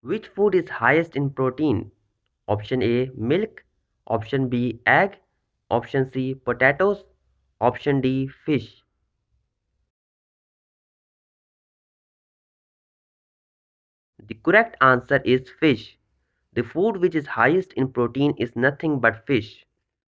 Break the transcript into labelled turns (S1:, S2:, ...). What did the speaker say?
S1: Which food is highest in protein? Option A milk, option B egg, option C potatoes, option D fish. The correct answer is fish. The food which is highest in protein is nothing but fish.